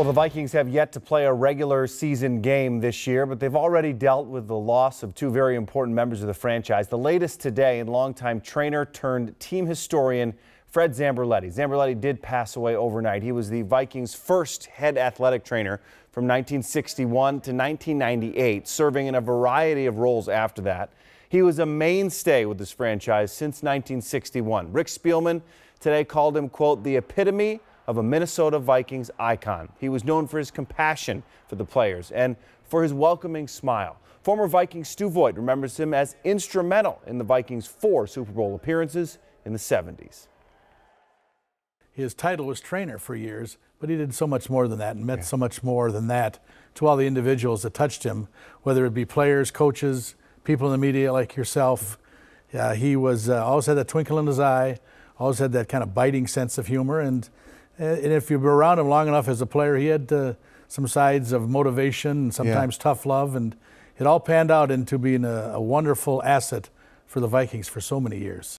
Well, the Vikings have yet to play a regular season game this year, but they've already dealt with the loss of two very important members of the franchise. The latest today, and longtime trainer turned team historian Fred Zamberletti. Zamberletti did pass away overnight. He was the Vikings' first head athletic trainer from 1961 to 1998, serving in a variety of roles after that. He was a mainstay with this franchise since 1961. Rick Spielman today called him, quote, the epitome of a Minnesota Vikings icon. He was known for his compassion for the players and for his welcoming smile. Former Viking Stu Voigt remembers him as instrumental in the Vikings' four Super Bowl appearances in the 70s. His title was trainer for years, but he did so much more than that and meant yeah. so much more than that to all the individuals that touched him, whether it be players, coaches, people in the media like yourself. Yeah, he was uh, always had that twinkle in his eye, always had that kind of biting sense of humor, and and if you've been around him long enough as a player, he had uh, some sides of motivation and sometimes yeah. tough love, and it all panned out into being a, a wonderful asset for the Vikings for so many years.